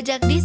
Membajak di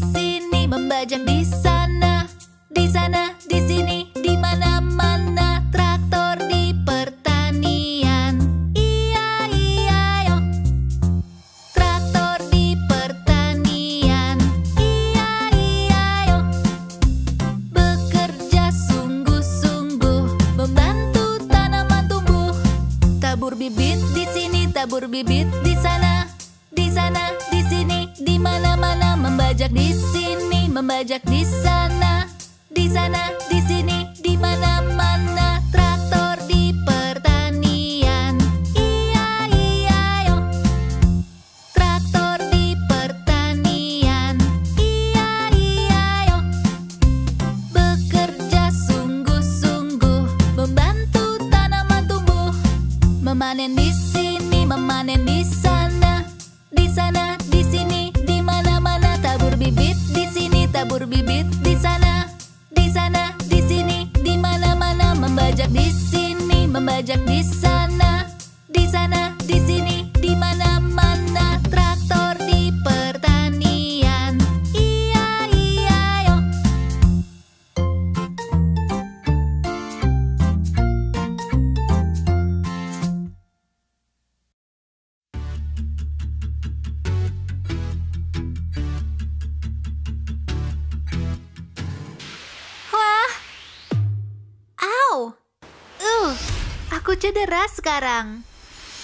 aku cedera sekarang.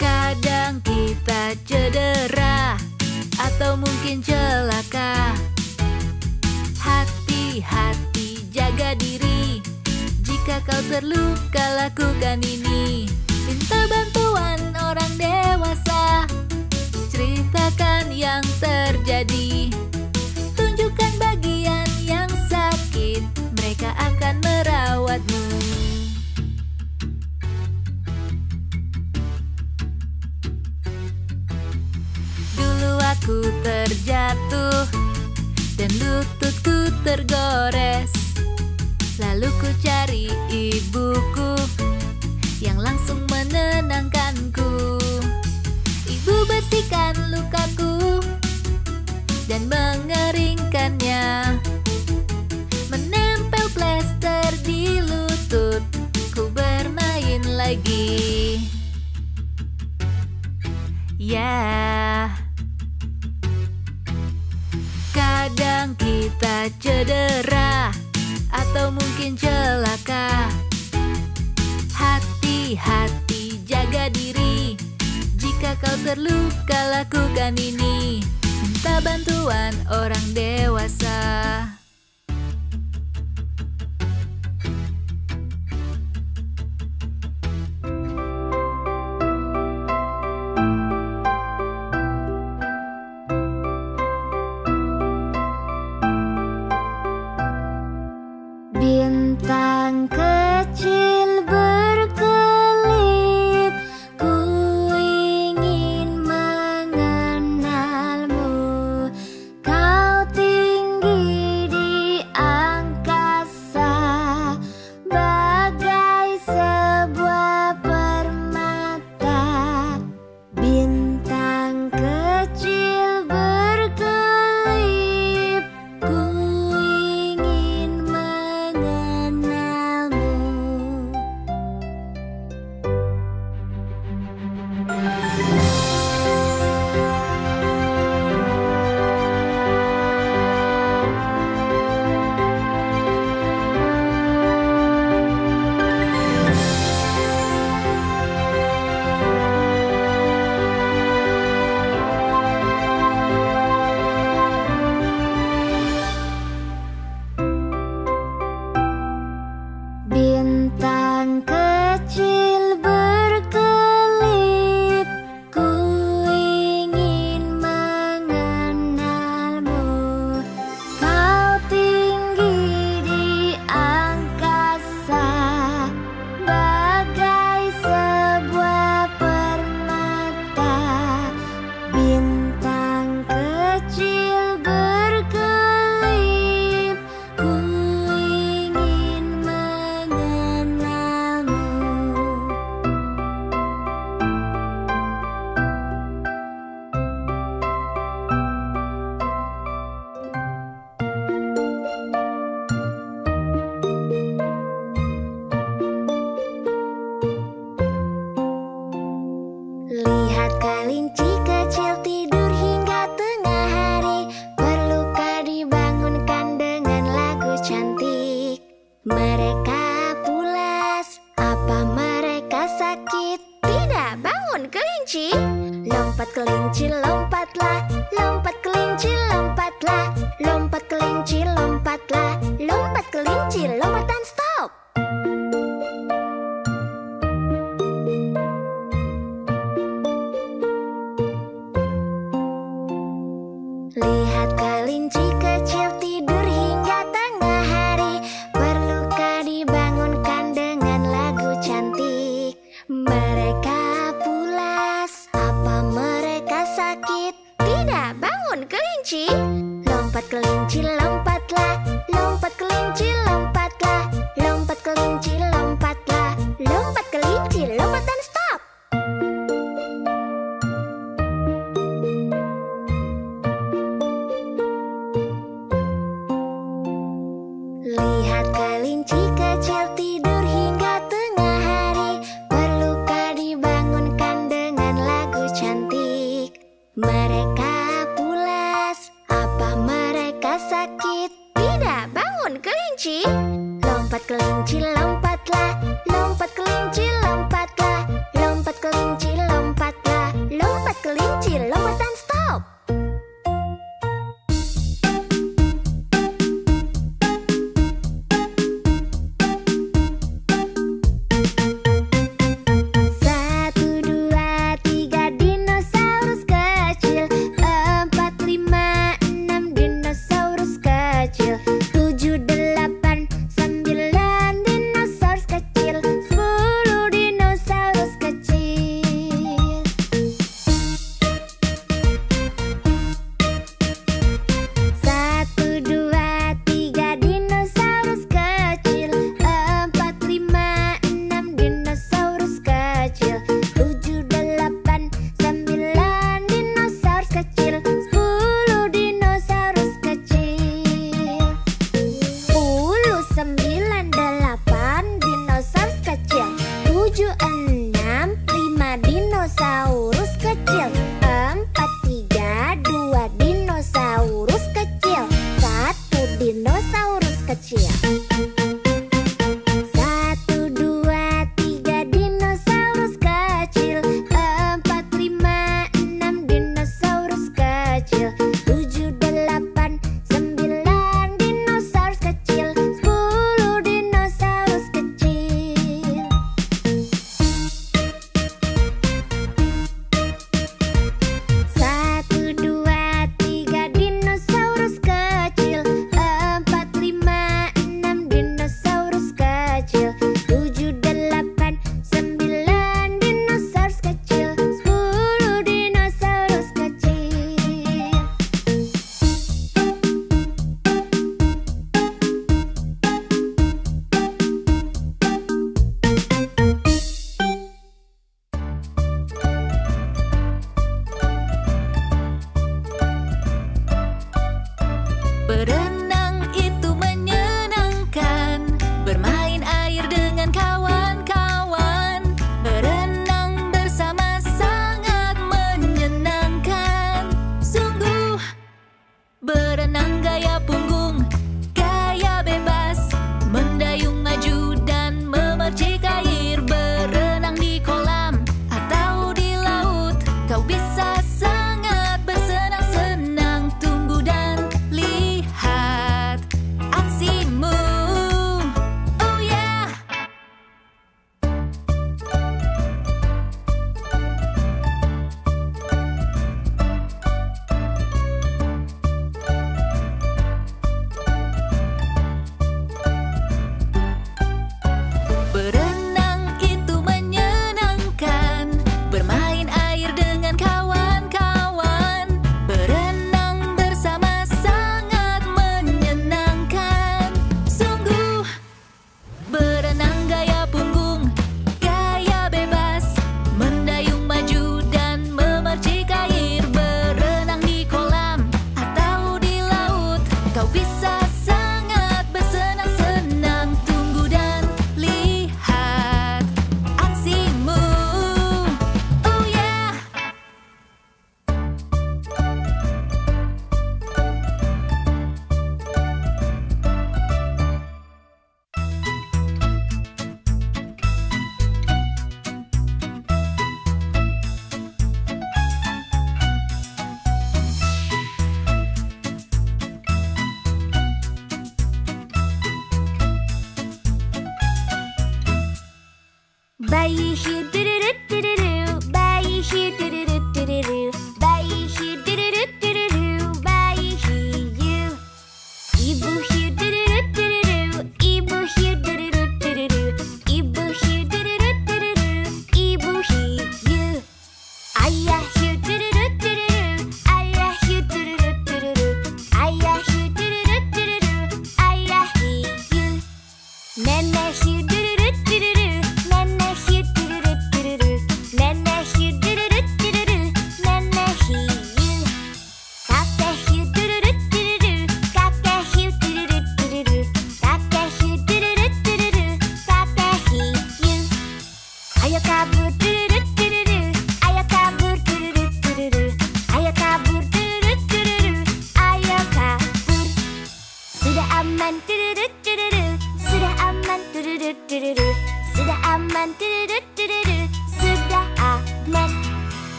Kadang kita cedera atau mungkin celaka. Hati-hati jaga diri. Jika kau terluka lakukan ini. Minta bantuan orang dewasa. Ceritakan yang terjadi. Tunjukkan bagian yang sakit, mereka akan merawatmu. Terjatuh dan lututku tergores. Lalu ku cari ibuku yang langsung menenangkanku. Ibu bersihkan lukaku dan mengeringkannya. Menempel plester di lutut, ku bermain lagi. Ya, cedera atau mungkin celaka. Hati-hati jaga diri. Jika kau terluka lakukan ini. Minta bantuan orang dewasa.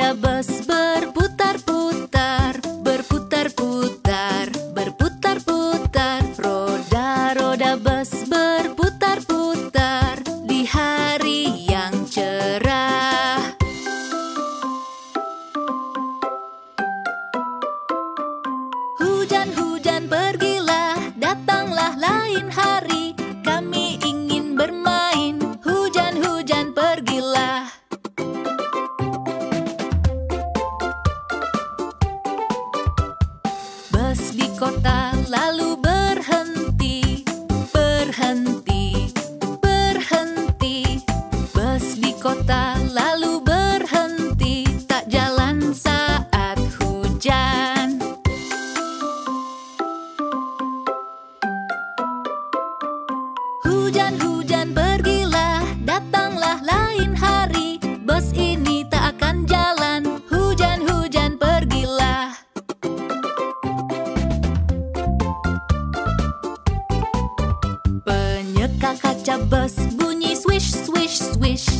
Roda-roda bus swish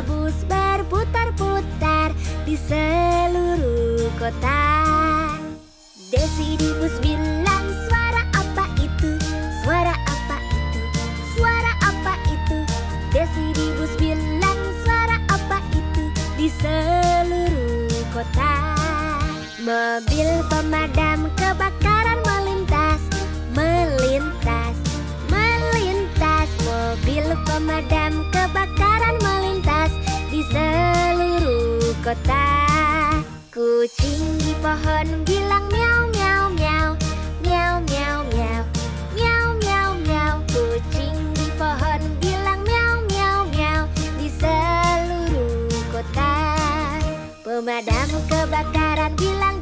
Bus berputar-putar di seluruh kota Desi di bus bilang suara apa itu? Suara apa itu? Suara apa itu? Desi di bus bilang suara apa itu? Di seluruh kota Mobil pemadam kebakaran melintas Melintas Melintas Mobil pemadam kebakaran kota. Kucing di pohon bilang miau miau miau. Miau miau miau. Miau miau miau. Kucing di pohon bilang miau miau miau. Di seluruh kota. Pemadam kebakaran bilang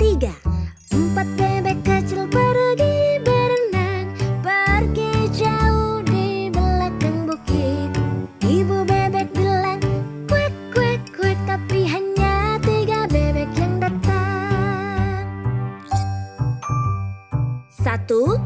tiga. Empat bebek kecil pergi berenang. Pergi jauh di belakang bukit. Ibu bebek bilang kuek kuek kuek. Tapi hanya tiga bebek yang datang. Satu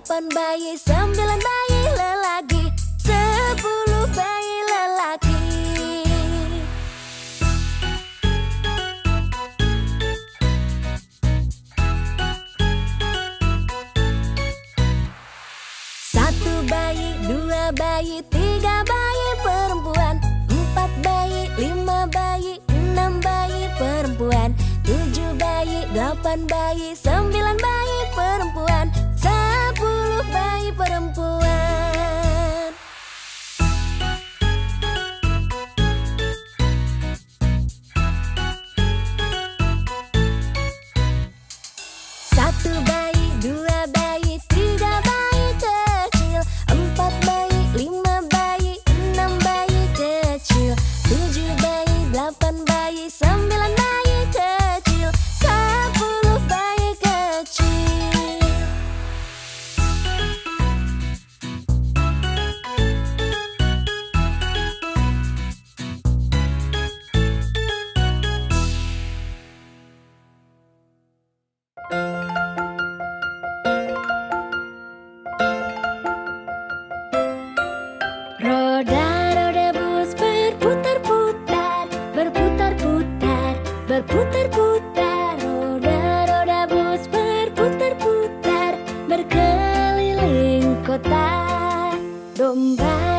8 bayi, 9 bayi lelaki Sepuluh bayi lelaki. Satu bayi, dua bayi, tiga bayi perempuan. Empat bayi, lima bayi, enam bayi perempuan. Tujuh bayi, delapan bayi, sembilan berputar-putar Roda-roda bus berputar-putar Berkeliling kota. Domba